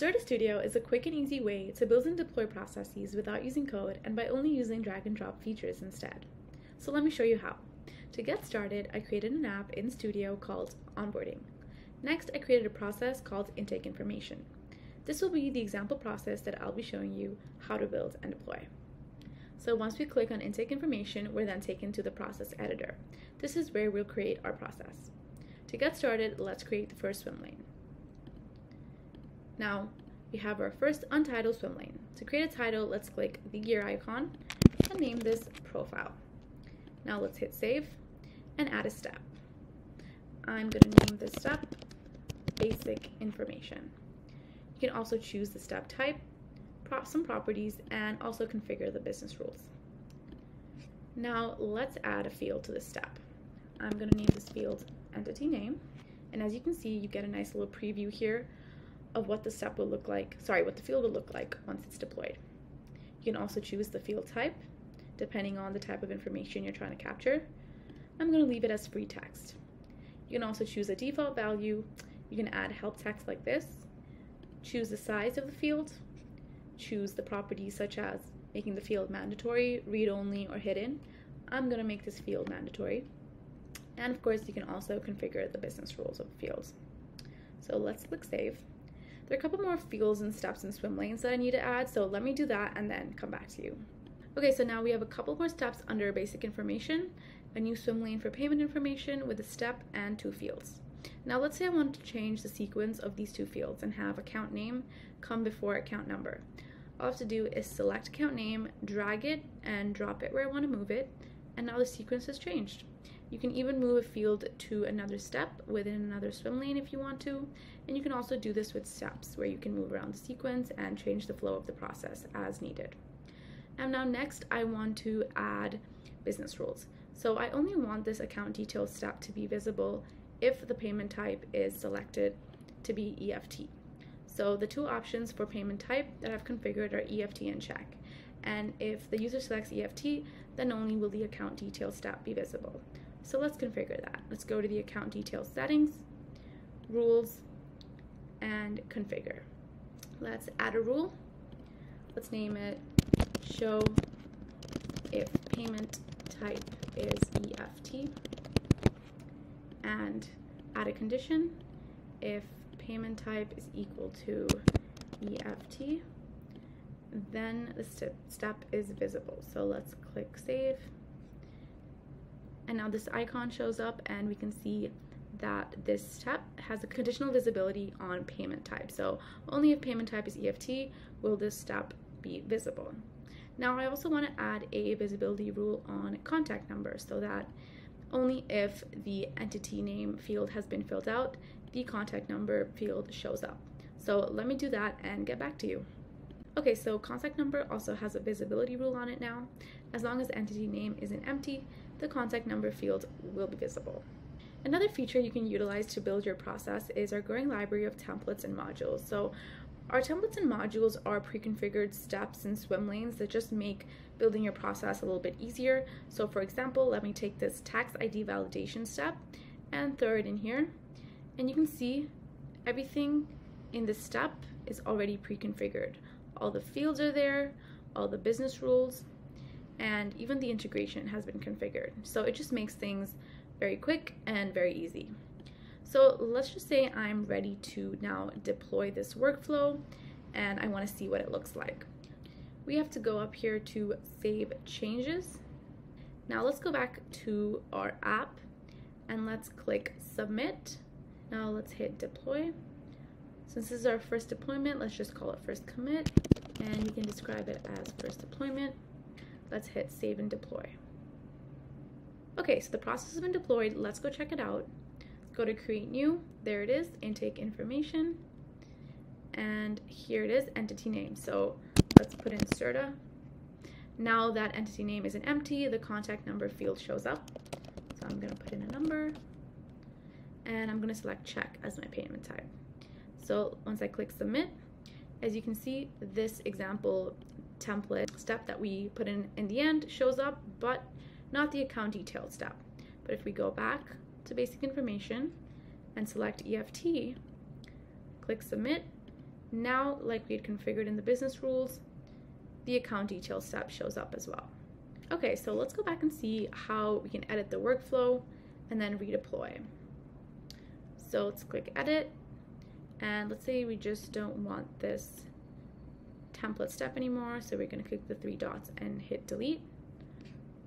Certa Studio is a quick and easy way to build and deploy processes without using code and by only using drag and drop features instead. So let me show you how. To get started, I created an app in Studio called Onboarding. Next, I created a process called Intake Information. This will be the example process that I'll be showing you how to build and deploy. So once we click on Intake Information, we're then taken to the process editor. This is where we'll create our process. To get started, let's create the first swim lane. Now, we have our first untitled swim lane. To create a title, let's click the gear icon and name this profile. Now let's hit save and add a step. I'm going to name this step basic information. You can also choose the step type, some properties, and also configure the business rules. Now let's add a field to this step. I'm going to name this field entity name. And as you can see, you get a nice little preview here of what the step will look like, sorry, what the field will look like once it's deployed. You can also choose the field type, depending on the type of information you're trying to capture. I'm going to leave it as free text. You can also choose a default value. You can add help text like this. Choose the size of the field. Choose the properties such as making the field mandatory, read-only, or hidden. I'm going to make this field mandatory. And of course, you can also configure the business rules of the fields. So let's click save. There are a couple more fields and steps and swim lanes that I need to add, so let me do that and then come back to you. Okay, so now we have a couple more steps under basic information, a new swim lane for payment information with a step and two fields. Now let's say I want to change the sequence of these two fields and have account name come before account number. All I have to do is select account name, drag it, and drop it where I want to move it, and now the sequence has changed. You can even move a field to another step within another swim lane if you want to. And you can also do this with steps where you can move around the sequence and change the flow of the process as needed. And now next I want to add business rules. So I only want this account details step to be visible if the payment type is selected to be EFT. So the two options for payment type that I've configured are EFT and check. And if the user selects EFT, then only will the account details step be visible. So let's configure that. Let's go to the account details settings, rules, and configure. Let's add a rule. Let's name it show if payment type is EFT and add a condition if payment type is equal to EFT then the step is visible. So let's click save and now this icon shows up and we can see that this step has a conditional visibility on payment type. So only if payment type is EFT will this step be visible. Now I also want to add a visibility rule on contact number so that only if the entity name field has been filled out, the contact number field shows up. So let me do that and get back to you. Okay, so contact number also has a visibility rule on it now. As long as entity name isn't empty, the contact number field will be visible. Another feature you can utilize to build your process is our growing library of templates and modules. So our templates and modules are pre-configured steps and swim lanes that just make building your process a little bit easier. So for example, let me take this tax ID validation step and throw it in here. And you can see everything in this step is already pre-configured. All the fields are there, all the business rules, and even the integration has been configured. So it just makes things very quick and very easy. So let's just say I'm ready to now deploy this workflow and I want to see what it looks like. We have to go up here to save changes. Now let's go back to our app and let's click submit. Now let's hit deploy. Since this is our first deployment, let's just call it first commit and you can describe it as first deployment. Let's hit save and deploy. Okay, so the process has been deployed. Let's go check it out. Let's go to create new. There it is, intake information. And here it is, entity name. So let's put in Certa. Now that entity name isn't empty, the contact number field shows up. So I'm gonna put in a number and I'm gonna select check as my payment type. So once I click submit, as you can see, this example template step that we put in in the end shows up, but not the account details step. But if we go back to basic information and select EFT, click submit, Now, like we had configured in the business rules, the account details step shows up as well. Okay, so let's go back and see how we can edit the workflow and then redeploy. So let's click edit and let's say we just don't want this template step anymore. So we're gonna click the three dots and hit delete.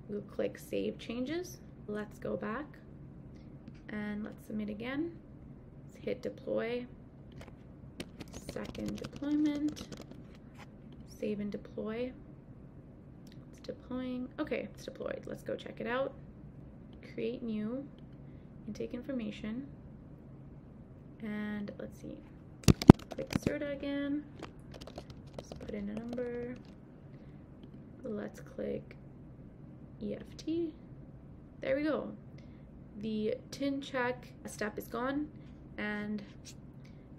We'll click save changes. Let's go back and let's submit again. Let's hit deploy, second deployment, save and deploy. It's deploying. Okay, it's deployed. Let's go check it out. Create new, intake information, and let's see. Click CERTA again. Put in a number. Let's click EFT. There we go. The tin check step is gone and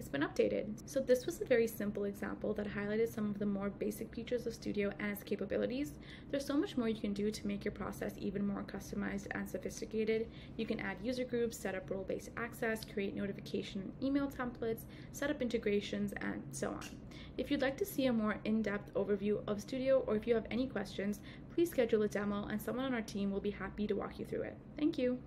it's been updated. So this was a very simple example that highlighted some of the more basic features of Studio and its capabilities. There's so much more you can do to make your process even more customized and sophisticated. You can add user groups, set up role-based access, create notification email templates, set up integrations, and so on. If you'd like to see a more in-depth overview of Studio or if you have any questions, please schedule a demo and someone on our team will be happy to walk you through it. Thank you.